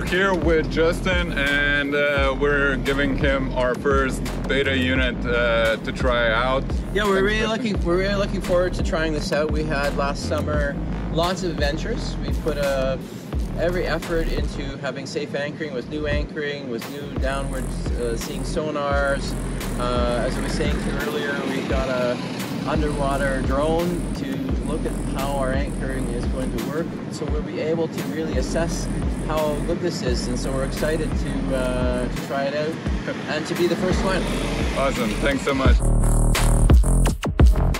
we're here with Justin and uh, we're giving him our first beta unit uh, to try out. Yeah, we're really looking we're really looking forward to trying this out. We had last summer lots of adventures. We put uh, every effort into having safe anchoring with new anchoring, with new downward uh, seeing sonars. Uh, as I was saying earlier, we got a underwater drone to look at how our anchoring is going to So we'll be able to really assess how good this is. And so we're excited to, uh, to try it out and to be the first one. Awesome. Thanks so much.